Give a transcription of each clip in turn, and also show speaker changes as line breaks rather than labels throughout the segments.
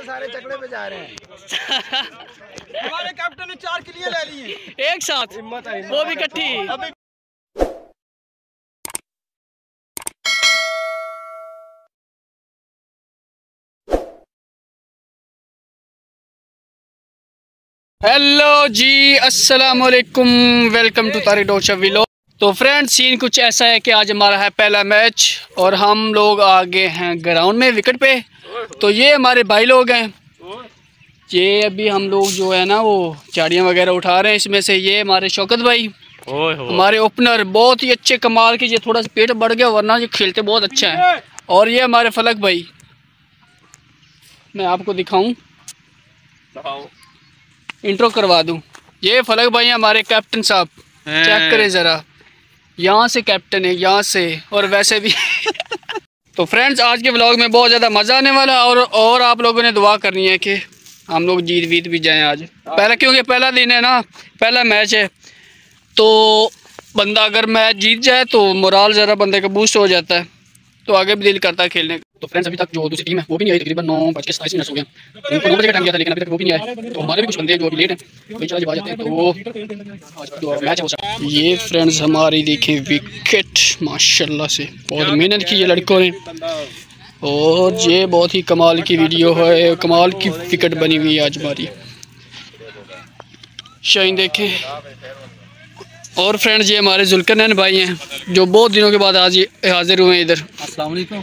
से सारे चकड़े पे जा रहे हैं।
हमारे कैप्टन ने चार किलियाँ ले ली हैं।
एक साथ। हिम्मत वो भी इकट्ठी। हेलो जी अस्सलाम वालेकुम वेलकम टू तारी डोचा विलो तो फ्रेंड्स सीन कुछ ऐसा है कि आज हमारा है पहला मैच और हम लोग आ गए हैं ग्राउंड में विकेट पे। तो ये हमारे भाई लोग हैं। ये अभी हम लोग जो है ना वो चाड़ियाँ वगैरह उठा रहे हैं। इसमें से ये हमारे शौकत भाई हमारे ओपनर बहुत ही अच्छे कमाल के ये थोड़ा सा पेट बढ़ गया वरना ये खेलते बहुत अच्छा है। और ये हमारे फलक भाई मैं आपको दिखाऊँ। इंट्रो करवा दूँ। ये फलक भाई हमारे कैप्टन साहब। चेक करें ज़रा। यहाँ से कैप्टन है यहाँ से और वैसे भी। तो फ्रेंड्स आज के ब्लॉग में बहुत ज़्यादा मज़ा आने वाला है और और आप लोगों ने दुआ करनी है कि हम लोग जीत वीत भी जाएँ आज। पहला, क्योंकि पहला दिन है ना, पहला मैच है तो बंदा अगर मैच जीत जाए तो मोरल ज़रा बंदे का बूस्ट हो जाता है। तो आगे भी दिल करता है खेलने का। तो फ्रेंड्स अभी तक जो दूसरी टीम है वो भी नहीं आई तकरीबन नौ बज के सताईस मिनट हो गया। उनको नौ बजे का टाइम गया था लेकिन अभी तक वो भी नहीं आए। तो हमारे भी कुछ बंदे हैं जो अभी लेट हैं। तो चला जब आ जाते हैं। तो वो आज जो मैच है वो ये फ्रेंड्स हमारी देखें विकेट माशाल्लाह से। बहुत मेहनत की है लड़कों ने। और ये बहुत ही कमाल की वीडियो है। कमाल की विकेट बनी हुई है आज हमारी। शाइन देखें और फ्रेंड्स ये हमारे जुल्करनैन भाई हैं जो बहुत दिनों के बाद आज हाजिर हुए हैं इधर।
अस्सलाम वालेकुम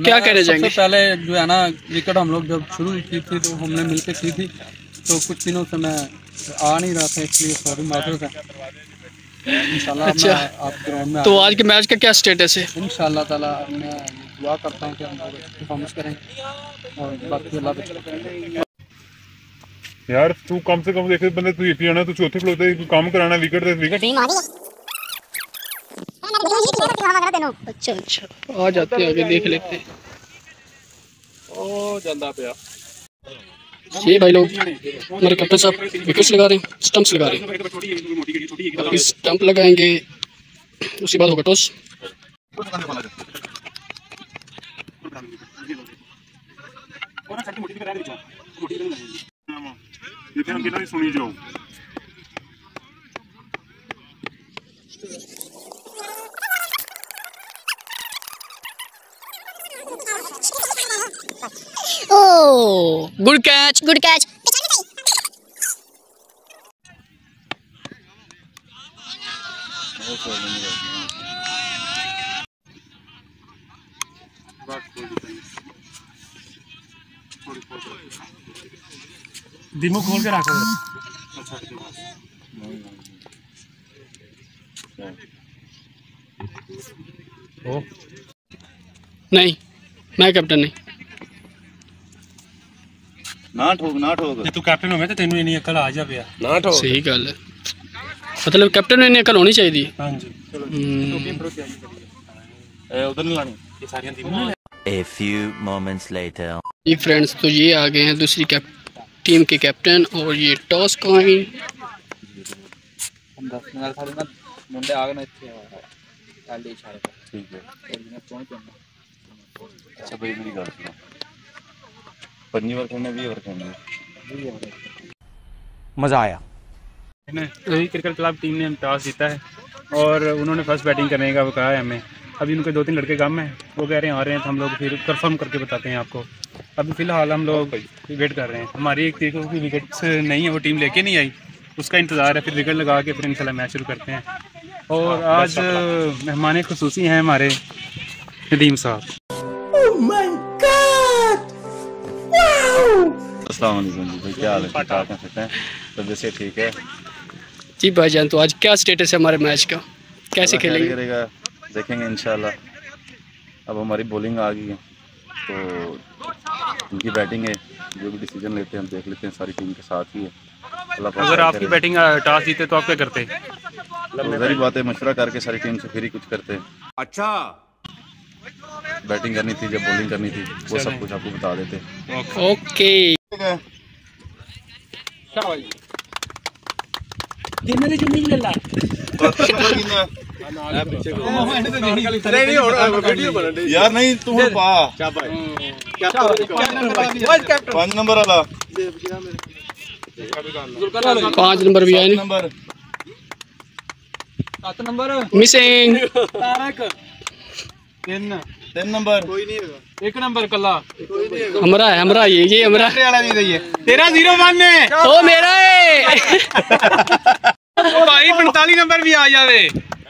क्या कहने
सबसे पहले जो है ना विकेट हम लोग जब शुरू की थी तो हमने मिलकर की थी तो कुछ दिनों से मैं आ नहीं रहा था इसलिए सॉरी माजूर है
अच्छा।
आप ग्राउंड में
तो आज के मैच का क्या स्टेटस है?
इंशाल्लाह ताला मैं दुआ करता हूँ कि हम लोग परफॉर्मेंस करें और बाकी अल्लाह
यार तू कम से कम देखे बंदे तू इतनी आना तू चौथे खड़ोते तू काम कराना विकेट ते विकेट
अच्छा अच्छा। आ जाते हैं देख लेते ओ जल्दा पे ये भाई लोग हमारे कप्तान साहब विकेट्स लगा रहे हैं स्टंप्स लगा रहे हैं। स्टंप लगाएँगे उसी बात होगा टॉस।
सुनी जाओ
ओ गुड कैच गुड कैच
दिमो खोल के रखो।
नहीं मैं कैप्टन नहीं।
ਨਾ ਠੋਕ ਨਾ ਠੋਕ
ਜੇ ਤੂੰ ਕੈਪਟਨ ਹੋਵੇਂ ਤਾਂ ਤੈਨੂੰ ਇੰਨੀ ਅਕਲ ਆ ਜਾਵੇ
सही गल है मतलब कैप्टन ने अकल होनी चाहिए
ਹਾਂਜੀ
हम्म,
ਇਹ ਉਧਰ ਨਹੀਂ ਲਾਣੀ
ਇਹ ਸਾਰੀਆਂ ਦਿਮੋ
A few moments later.
जी फ्रेंड्स तो ये आ गए हैं दूसरी कैप टीम के कैप्टन और ये टॉस कॉइन
ਦੱਸ ਨਾਲ ਸਾਡੇ ਨਾਲ ਮੁੰਡੇ ਆ ਗਏ ਨੇ ਇੱਥੇ ਚੱਲ ਦੇ ਇਸ਼ਾਰੇ ਕਰ
ਠੀਕ ਹੈ
ਉਹਨੇ ਪਹੁੰਚ ਜਾਣਾ
ਅੱਛਾ ਬਈ ਮੇਰੀ ਗੱਲ ਸੁਣੋ वर्क करना भी वर्क करना
मज़ा आया।
क्रिकेट क्लब टीम ने टॉस जीता है और उन्होंने फ़र्स्ट बैटिंग करने का कहा है हमें। अभी उनके दो तीन लड़के गम हैं वो कह रहे हैं आ रहे हैं तो हम लोग फिर परफॉर्म करके बताते हैं आपको। अभी फ़िलहाल हम लोग विकेट कर रहे हैं। हमारी एक तरीकों की विकेट नहीं है वो टीम लेके नहीं आई। उसका इंतज़ार है फिर विकेट लगा के फिर इनशाला मैच शुरू करते हैं। और आज मेहमान खसूसी हैं हमारे नदीम साहब।
अस्सलाम जी भाई क्या हाल है ठीक ठाक हैं तबीयत से ठीक है?
जी भाईजान तो आज क्या स्टेटस है हमारे मैच का? कैसे खेलेंगे?
करेगा देखेंगे इंशाल्लाह। अब हमारी बॉलिंग आ गई है तो उनकी बैटिंग है जो भी डिसीज़न लेते हैं हम देख लेते हैं सारी टीम के साथ ही है।
अगर आपकी बैटिंग टॉस जीते तो आप क्या करते?
तो सारी बातें मशवरा करके सारी टीम से फिर ही कुछ करते हैं।
अच्छा।
बैटिंग करनी थी जब बॉलिंग करनी थी वो सब कुछ आपको बता देते जिन्ने
चुन्नी ले ला। नहीं नहीं वीडियो बना दे।
यार नहीं तू हूँ पा। कैप्टन पाँच नंबर वाला।
पाँच नंबर भी आए
नंबर।
सात नंबर।
मिसिंग।
तारक। तीन।
तीन नंबर। कोई नहीं होगा।
एक नंबर कला
हमारा है हमारा ये ये हमारा।
तेरा ज़ीरो वन है।
ओ मेरा है।
भाई पैंतालीस नंबर भी आ जावे।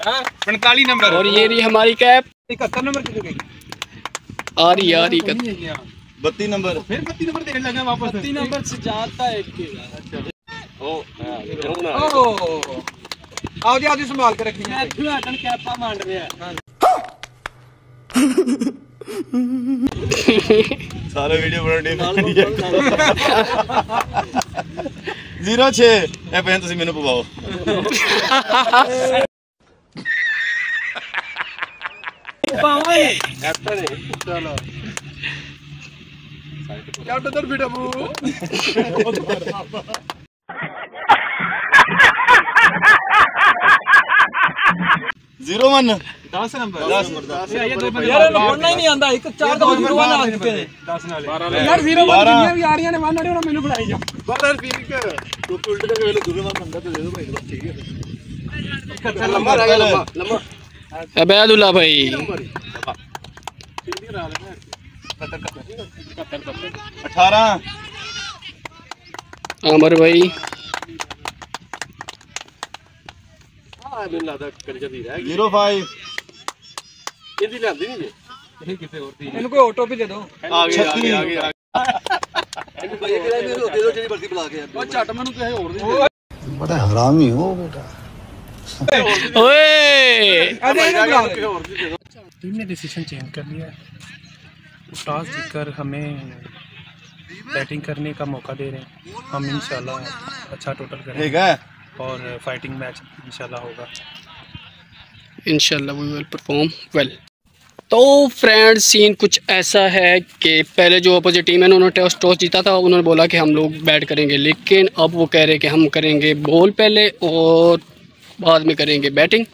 पैंतालीस नंबर।
और ये रही हमारी कैप
इकहत्तर नंबर कितने गई
आ रही आ रही।
32 नंबर।
फिर बत्ती नंबर देने लगे वापस। बत्ती नंबर से जाता है आओ जी आओ जी संभाल के रखिए मैं इत्थों हटन कैपा मार रहा
ਸਾਰੇ ਵੀਡੀਓ ਬਣਾਉਣੇ 06 ਇਹ ਪੈਨ ਤੁਸੀਂ ਮੈਨੂੰ ਪਵਾਓ ਜ਼ੀਰੋ 1
10 ਨੰਬਰ
10 ਨੰਬਰ
ਯਾਰ ਇਹਨੂੰ ਪੜਨਾ ਹੀ ਨਹੀਂ ਆਂਦਾ ਇੱਕ ਚਾਰ ਦਾ ਜ਼ੀਰੋ ਨਾਲ ਆ ਦਿੱਤੇ ਨੇ 10 ਨਾਲ ਯਾਰ ਜ਼ੀਰੋ ਵਾਲੀ ਜਿੰਨੀਆਂ ਵੀ ਆ ਰਹੀਆਂ ਨੇ ਵਨ ਵਾਲੀ ਉਹਨਾਂ ਮੈਨੂੰ ਫੜਾਈ ਜਾ
ਬਾਹਰ ਫੀਲ ਕਰ
ਤੂੰ ਉਲਟ ਕੇ ਵੇਲੇ ਦੂਰੇ ਦਾ ਬੰਦਾ ਤੇ ਦੇ ਦੋ ਭਾਈ ਠੀਕ ਹੈ
ਕੱਚਾ
ਲੰਮਾ ਰਹਿ ਗਿਆ ਲੰਮਾ
ਲੰਮਾ ਅਬੈਦੁੱਲਾ
ਭਾਈ
ਫਿਰ ਵੀ
ਰਾ ਲੈਣਾ
77 77 18 ਅਮਰ ਭਾਈ ਮੈਨੂੰ ਲੱਗਦਾ ਕੰਜਰ ਦੀ ਰਹਿ
ਗਈ 05 ये दी लाती नहीं
ये ये किसे और थी इनको
ऑटो
भी दे दो आगे
आगे आगे
इनको भाई किराए में दे दो
तेरी बर्सी बुला के ओ
चट मनु कहे और दे बड़ा हरामी हो बेटा
ओए
अरे
टीम ने डिसीज़न चेंज कर लिया टॉस जीतकर हमें बैटिंग करने का मौका दे रहे हैं हम इंशाल्लाह अच्छा टोटल करेंगे और फाइटिंग मैच इंशाल्लाह होगा
इंशाल्लाह वी विल परफॉर्म वेल तो फ्रेंड्स सीन कुछ ऐसा है कि पहले जो अपोजिट टीम है, उन्होंने टॉस टॉस जीता था, उन्होंने बोला कि हम लोग बैट करेंगे, लेकिन अब वो कह रहे हैं कि हम करेंगे बॉल पहले और बाद में करेंगे बैटिंग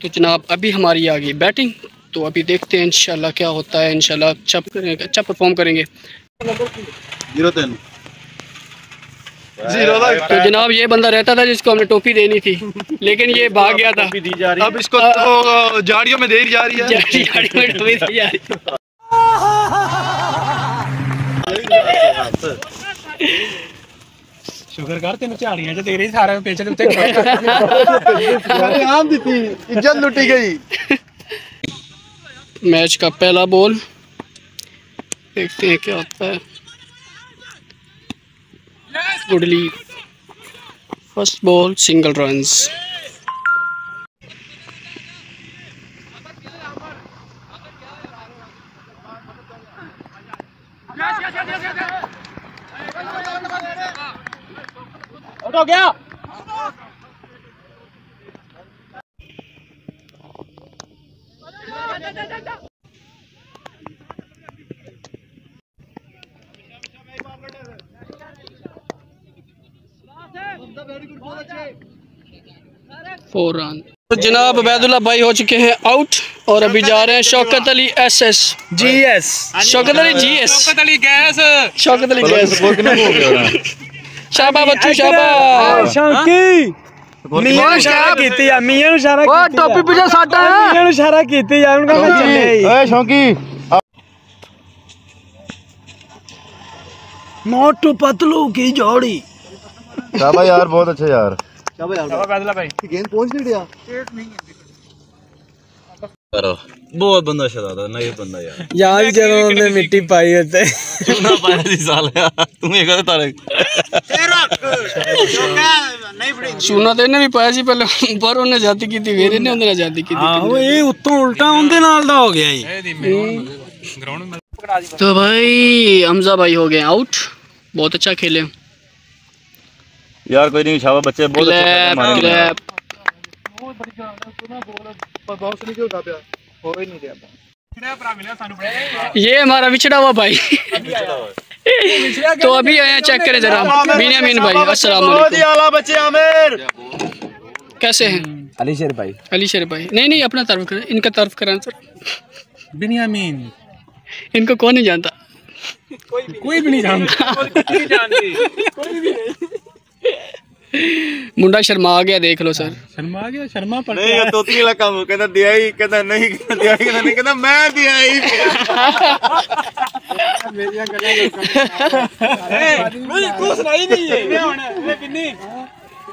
तो जनाब, अभी हमारी आ गई बैटिंग तो अभी देखते हैं, इंशाल्लाह क्या होता है, इंशाल्लाह अच्छा अच्छा परफॉर्म करेंगे।
ਜ਼ੀਰੋ 3
तो जनाब ये बंदा रहता था जिसको हमने टोपी देनी थी लेकिन ये भाग गया था।
अब इसको तो झाड़ियों में दे जा रही है।
झाड़ी झाड़ी में टोपी दी जा रही
शुगर कर तेन झाड़ियाँ च तेरे सारे पेच के उत्ते
आम दी थी इज़्ज़त लुटी गई।
मैच का पहला बॉल। देखते हैं क्या होता है। गुडली फ़र्स्ट बॉल सिंगल रन्स
हो गया
फोर रन तो जनाब अबैदुल्ला भाई हो चुके हैं आउट और अभी जा रहे हैं Shaukat Ali S S
G S
Shaukat Ali G S
Shaukat Ali gas
Shaukat Ali
मतलब स्कोर कितना हो गया
शाबा बच्चू शाबा
ਸ਼ੌਂਕੀ ਮੀਆਂ ਨੂੰ ਇਸ਼ਾਰਾ ਕੀਤੀ ਆ ਮੀਆਂ ਨੂੰ ਇਸ਼ਾਰਾ
ओ टोपी पीछे साटा है
ਮੀਆਂ ਨੂੰ ਇਸ਼ਾਰਾ ਕੀਤੀ ਆ ਉਹਨਾਂ ਕਹਿੰਦਾ ਚੱਲੇ
ਓਏ ਸ਼ੌਂਕੀ
ਮੋਟੂ ਪਤਲੂ ਕੀ ਜੋੜੀ
शाबा यार बहुत अच्छे यार बहुत नहीं यार।
यार
मिट्टी पाई होते साल
चूना तो इन्हें भी पाया पहले पर उन्हें की थी ने उन्हें
की थी। हाँ, उत्तों उल्टा नाल दा हो गया हम्म।
तो भाई हमजा भाई हो गए आउट बहुत अच्छा खेले।
यार कोई नहीं शाबा बच्चे बहुत अच्छे
ये हमारा बिछड़ा हुआ भाई। तो अभी हैं चेक करें जरा। बिनियामीन भाई अस्सलाम
बहुत
वालेकुम
आला बच्चे आमिर।
कैसे हैं?
अली शेर भाई।
अली शेर भाई। नहीं नहीं अपना तरफ़ करें इनका तरफ़ कराना सर।
बिनियामीन।
इनको कौन नहीं जानता?
कोई भी नहीं जानता।
मुंडा शर्मा ਮੁੰਡਾ ਸ਼ਰਮਾ ਗਿਆ ਦੇਖ ਲਓ
ਸਰ। ਸ਼ਰਮਾ ਗਿਆ ਸ਼ਰਮਾ ਪੜ
ਨਹੀਂ ਇਹ ਵਾਲਾ ਕੰਮ ਕਹਿੰਦਾ ਦਿਆਈ ਕਹਿੰਦਾ ਨਹੀਂ ਕਹਿੰਦਾ ਕਹਿੰਦਾ ਨਹੀਂ ਕਹਿੰਦਾ ਮੈਂ ਦਿਆ ਮੇਰੀਆਂ ਗੱਲਾਂ ਲੋਕਾਂ ਨੂੰ
ਤੂੰ ਸੁਣਾਈ ਨਹੀਂ ਇਹ। ਹੁਣ? ਇਹ ਕਿੰਨੀ?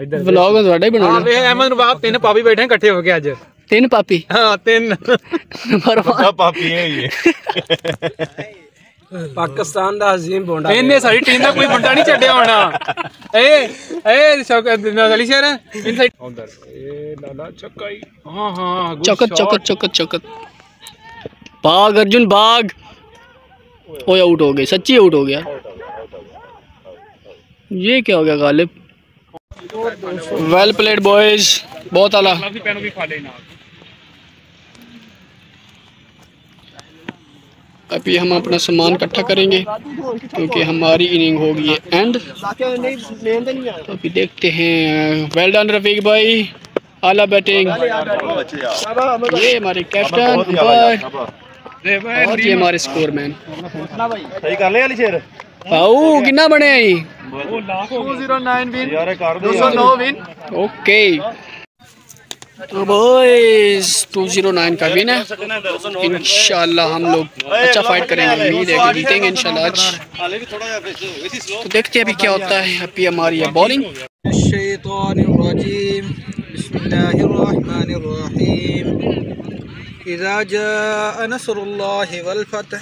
ਵਲੌਗ ਤੁਹਾਡਾ ਹੀ
ਹਾਂ
ਬਣਾਉਣਾ
ਵੇ ਅਹਿਮਦ ਨੂੰ ਬਾਪ ਤਿੰਨ ਪਾਪੀ ਬੈਠੇ ਇਕੱਠੇ ਹੋ ਕੇ ਅੱਜ
ਤਿੰਨ ਪਾਪੀ
ਹਾਂ ਤਿੰਨ
ਮਰਵਾ
ਪਾਪੀ ਹੈ ਇਹ
ਪਾਕਿਸਤਾਨ ਦਾ ਅਜ਼ੀਮ ਬੋਂਡਾ
ਇਹਨੇ ਸਾਡੀ ਟੀਮ ਦਾ ਕੋਈ ਮੁੰਡਾ ਨਹੀਂ ਛੱਡਿਆ ਹੋਣਾ ਏ ਏ ਸ਼ੌਕਤ ਅਲੀ ਸ਼ੇਰ ਇਨਸਾਈਡ ਉਧਰ ਏ ਲਾਲਾ ਚੱਕਾਈ ਹਾਂ ਹਾਂ good
चौकत
shot.
चौकत चौकत चौकत भाग अर्जुन भाग ओए आउट हो गए सच्ची आउट हो गया ये क्या हो गया गालिब वेल प्लेड बॉयज़ बहुत आला। अभी हम अपना सामान इकट्ठा करेंगे क्योंकि हमारी इनिंग होगी एंड तो अभी देखते हैं। वेल डन रफीक भाई। आला बैटिंग ये हमारे कैप्टन और ये हमारे
स्कोरमैन सही कर
ले हाँ, बने आई ओके। तो बॉयज़ 209 का विन है। इंशाल्लाह हम लोग अच्छा फाइट करेंगे। उम्मीद है कि जीतेंगे इंशाल्लाह आज। तो देखते हैं अभी क्या होता है। अभी हमारी है बॉलिंग
इज़ा जा नसरुल्लाह वल फतह।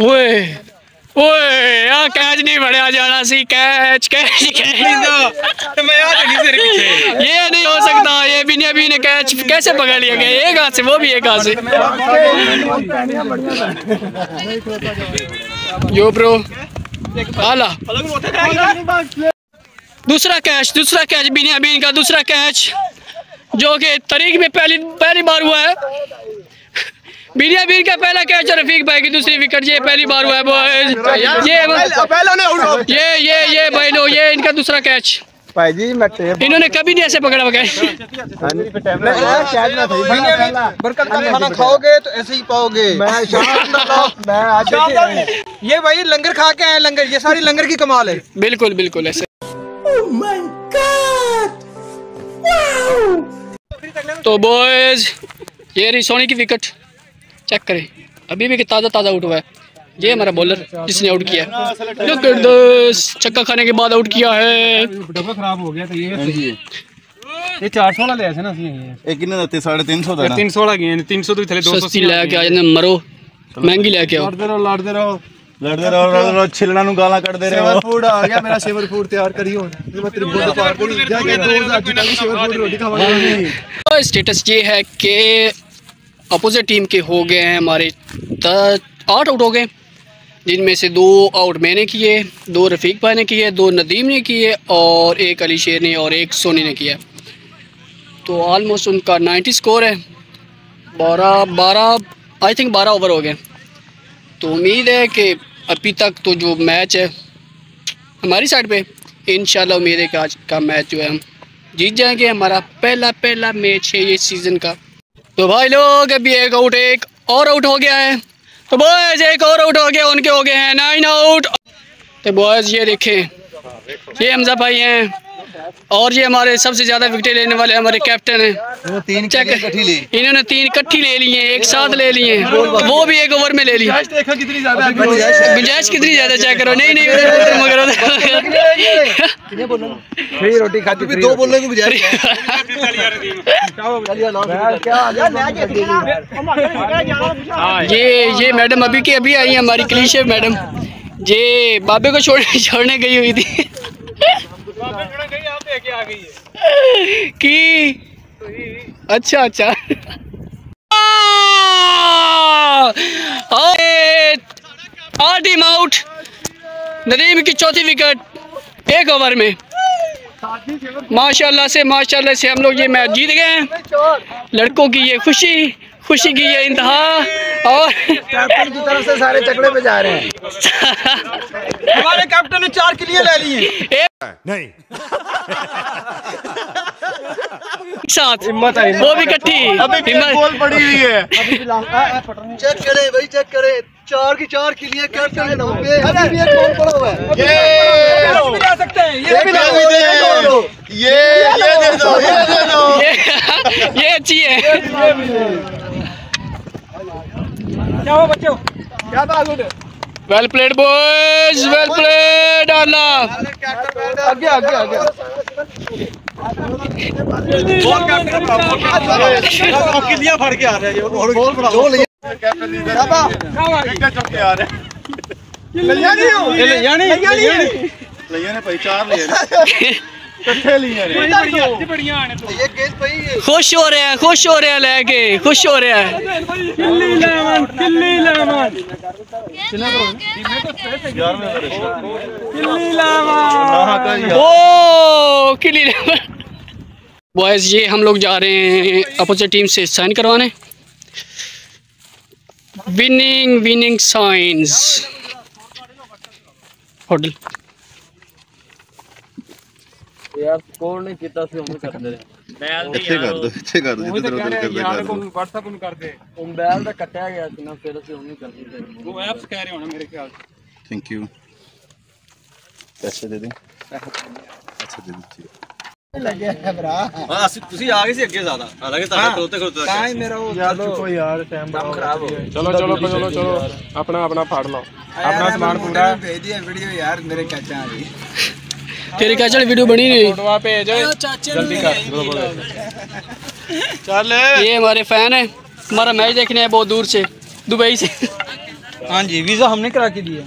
ਓਏ ਓਏ ਆ ਕੈਚ ਨਹੀਂ ਫੜਿਆ ਜਾਣਾ ਸੀ ਕੈਚ ਕੈਚ ਕੈਚ
ਦੋ ਮੈਂ ਆ ਨਹੀਂ ਸਿਰ ਪਿੱਛੇ
ਇਹ ਨਹੀਂ ਹੋ ਸਕਦਾ ਇਹ भी ने कैच कैसे पकड़ लिया गया? एक हाथ से वो भी एक हाथ से। यो ब्रो आला। दूसरा कैच दूसरा कैच बिनी अबीन का दूसरा कैच जो कि तरीक में पहली पहली बार हुआ है। बिनिया बीन का पहला कैच और रफीक भाई की दूसरी विकेट ये पहली बार हुआ है। ये ये ये ये भाई लो ये इनका दूसरा कैच।
भाई जी मैं
इन्होंने कभी नहीं ऐसे पकड़ा
पकड़ा खाना खाओगे तो ऐसे ही पाओगे। ये भाई लंगर खा के आए लंगर ये सारी लंगर की कमाल है।
बिल्कुल बिल्कुल ऐसे। तो बॉयज़ ये रही सोनी की विकेट चेक करें। अभी भी ताज़ा ताज़ा उठ हुआ है। ये हमारा बॉलर जिसने आउट किया है Look at this, छक्का खाने के बाद आउट किया है
ਡੱਬਾ ਖਰਾਬ ਹੋ ਗਿਆ ਤੇ ਇਹ ਇਹ 400 ਵਾਲਾ ਲਿਆ ਸੀ ਨਾ ਅਸੀਂ ਇਹ
ਇਹ ਕਿੰਨੇ ਦਾ ਤੇ 350 ਦਾ ਨਾ
300 ਵਾਲਾ ਗਏ ਨੇ 300 ਤੋਂ ਥੱਲੇ 200
सस्ती लेके आ जाने मरो महंगी लेके आओ
ਲੜਦੇ ਰਹੋ ਲੜਦੇ ਰਹੋ
ਲੜਦੇ ਰਹੋ ਲੜਦੇ ਰਹੋ ਛਿਲਣਾ ਨੂੰ ਗਾਲਾਂ ਕੱਢਦੇ
ਸੇਵਰ
ਰਹੋ
ਫੂਡ ਆ ਗਿਆ ਮੇਰਾ ਸੇਵਰ ਫੂਡ ਤਿਆਰ ਕਰੀ ਹੁਣ ਜੇ ਮੈਂ ਤੇਰੀ ਬੋਲ ਪਾਰ ਕਰੀ ਜਾ ਕੇ 2000 ਦੀ ਟਾਂਗੀ ਸੇਵਰ ਫੂਡ ਰੋਟੀ ਖਾਵਾਂਗੇ
तो स्टेटस ये है कि अपोजिट टीम के हो गए हैं हमारे द- आठ आउट हो गए जिनमें से दो आउट मैंने किए, दो रफ़ीक भाई ने किए, दो नदीम ने किए और एक अली शेर ने और एक सोनी ने किया। तो ऑलमोस्ट उनका 90 स्कोर है। बारह बारह आई थिंक बारह ओवर हो गए। तो उम्मीद है कि अभी तक तो जो मैच है, हमारी साइड पे इंशाल्लाह उम्मीद है कि आज का मैच जो है हम जीत जाएँगे। हमारा पहला पहला मैच है ये सीज़न का। तो भाई लोग, अभी एक आउट एक और आउट हो गया है। तो बॉयज़ एक और आउट हो गया, उनके हो गए हैं। नाइन आउट तो बॉयज़ ये देखें। ये हमजा भाई हैं। और ये हमारे सबसे ज़्यादा विकेटें लेने वाले हमारे कैप्टन हैं।
तीन
चेक। इन्होंने तीन इकट्ठी ले लिए एक साथ ले लिए वो भी एक ओवर में ले लिए
देखा कितनी ज़्यादा है
गुंजाइश कितनी ज़्यादा चेक करो। नहीं नहीं मगर उधर।
दो बोलने की बजाय
ये ये मैडम अभी की अभी आई है हमारी क्लीशे मैडम। ये बाबे को छोड़ छोड़ने गई हुई थी। कि अच्छा अच्छा। टीम आउट नदीम की चौथी विकेट, एक ओवर में। माशाल्लाह से माशाल्लाह से हम लोग ये मैच जीत गए हैं। लड़कों की ये खुशी। खुशी की ये इंतहा और
कैप्टन की तरफ़ से सारे चकड़े पे जा रहे हैं। हमारे कैप्टन ने चार के लिए ले लिए
साथ। वो भी इकट्ठी। हिम्मत।
पड़ी हुई है। चेक करे भाई चेक करे। चार की चार के है नाम पे अभी भी एक कौन पड़ा हुआ है? ये। भी ला सकते हैं ये भी ला सकते हैं। ये ये दे दो ये दे दो।
ये ये अच्छी है।
क्या हुआ बच्चों? क्या बात है
well played boys well played अल्लाह
आगे आगे आगे। किलियाँ भर के आ रहे हैं ले हो? ये लिया नहीं लिया नहीं लिया ने भाई चार लिए पई है
खुश हो रहे हैं खुश हो रहे हैं लेके खुश हो रहे हैं। ओ किली बॉयज़ ये हम लोग जा रहे हैं अपोजिट टीम से साइन करवाने। विनिंग विनिंग साइंस होटल ਯਾਰ ਕੋਲ ਨਹੀਂ ਕੀਤਾ ਸੀ ਹੁਣ ਕਰਦੇ ਰਹੇ।
ਮੈਲ ਇੱਥੇ ਕਰ ਦੋ ਇੱਥੇ ਕਰ ਦੋ ਜਿੱਧਰ ਉਧਰ ਕਰਦੇ ਯਾਰ ਕਰ ਕੋਲ
WhatsApp ਨੂੰ ਕਰਦੇ।
ਉਹ ਮੈਲ ਦਾ ਕੱਟਿਆ ਗਿਆ ਸੀ ਨਾ ਫਿਰ ਅਸੀਂ ਉਹਨੂੰ ਕਰਦੇ ਰਹੇ।
ਉਹ ਐਪਸ ਕਹਿ ਰਹੇ ਹੋਣਾ ਮੇਰੇ ਖਿਆਲ
ਚ। ਥੈਂਕ ਯੂ ਪੈਸੇ ਦੇ ਦੇ। ਅੱਛਾ ਦੇ ਦਿੱਤੀ।
ਲੱਗਿਆ ਹੈ ਭਰਾ ਹਾਂ ਅਸੀਂ ਤੁਸੀਂ ਆ ਗਏ ਸੀ ਅੱਗੇ ਜ਼ਿਆਦਾ। ਹਾਲਾਂਕਿ ਤੁਹਾਡੇ ਖਲੋਤੇ ਖਲੋਤੇ ਤਾਂ ਹੀ ਮੇਰਾ ਉਹ ਯਾਰ ਚੁੱਕੋ ਯਾਰ ਟਾਈਮ ਬੜਾ ਖਰਾਬ ਹੋ
ਚਲੋ ਚਲੋ ਚਲੋ ਚਲੋ। ਆਪਣਾ ਆਪਣਾ ਫੜ ਲਓ। ਆਪਣਾ ਸਮਾਨ ਪੂਰਾ।
ਭੇਜ ਦਿਆ ਵੀਡੀਓ ਯਾਰ ਮੇਰੇ ਚਾਚਾ ਆ ਗਈ।
तेरी क्या चल वीडियो बनी नहीं?
चल।
ये हमारे फ़ैन है। हमारा मैच देखने हैं बहुत दूर से दुबई से।
हाँ जी वीज़ा हमने करा के दिया